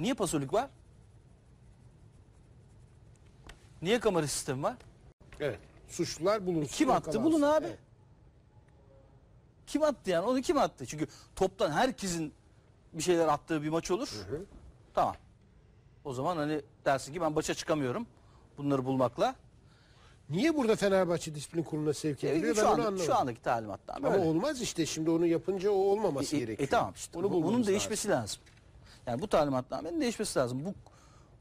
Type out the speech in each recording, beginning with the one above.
Niye pasolik var? Niye kamera sistemi var? Evet. Suçlular bulunsun. Kim attı? Bulun abi. Evet. Kim attı yani? Onu kim attı? Çünkü toptan herkesin bir şeyler attığı bir maç olur. hı. Tamam. O zaman hani dersin ki ben başa çıkamıyorum bunları bulmakla. Niye burada Fenerbahçe Disiplin Kurulu'na sevk E, ediliyor? şu, ben onu anda, anlamadım. şu andaki talimatlar Ama böyle. olmaz işte şimdi onu yapınca o olmaması E, e, gerekiyor. e, tamam işte. Onu bunun değişmesi lazım. Yani bu talimatnamenin değişmesi lazım. Bu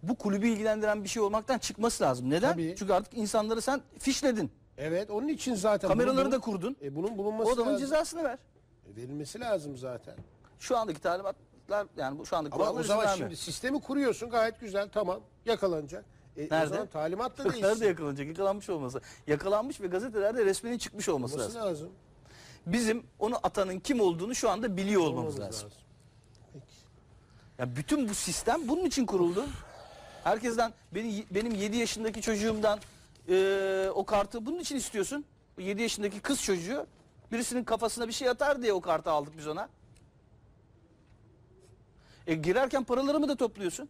bu kulübü ilgilendiren bir şey olmaktan çıkması lazım. Neden? Tabii. Çünkü artık insanları sen fişledin. Evet onun için zaten. Kameraları bunun- da kurdun. E, bunun bulunması O adamın lazım. cezasını ver. E, verilmesi lazım zaten. Şu andaki talimatlar yani bu şu andaki Ama o zaman şimdi sistemi kuruyorsun gayet güzel tamam yakalanacak. E, O Nerede? zaman talimat da Nerede değişsin. yakalanacak? Yakalanmış olması. Yakalanmış ve gazetelerde resminin çıkmış olması Olması lazım. lazım. Bizim onu atanın kim olduğunu şu anda biliyor olmamız Olmamız lazım. lazım. Ya bütün bu sistem bunun için kuruldu. Herkesten benim benim 7 yaşındaki çocuğumdan eee, o kartı bunun için istiyorsun. 7 yaşındaki kız çocuğu birisinin kafasına bir şey atar diye o kartı aldık biz ona. E girerken paralarımı da topluyorsun.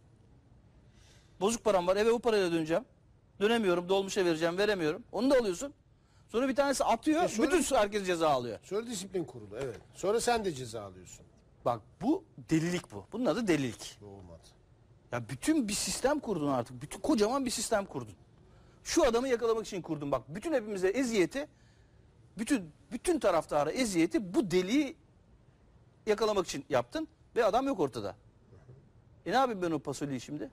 Bozuk param var eve o parayla döneceğim. Dönemiyorum dolmuşa vereceğim veremiyorum. Onu da alıyorsun. Sonra bir tanesi atıyor E sonra- bütün herkes ceza alıyor. Sonra disiplin kurulu evet. Sonra sen de ceza alıyorsun. Bak bu delilik bu. Bunun adı delilik. Olmadı. Ya bütün bir sistem kurdun artık. Bütün kocaman bir sistem kurdun. Şu adamı yakalamak için kurdun. Bak bütün hepimize eziyeti, bütün bütün taraftara eziyeti bu deliği yakalamak için yaptın ve adam yok ortada. E ne yapayım ben o pasoliyi şimdi?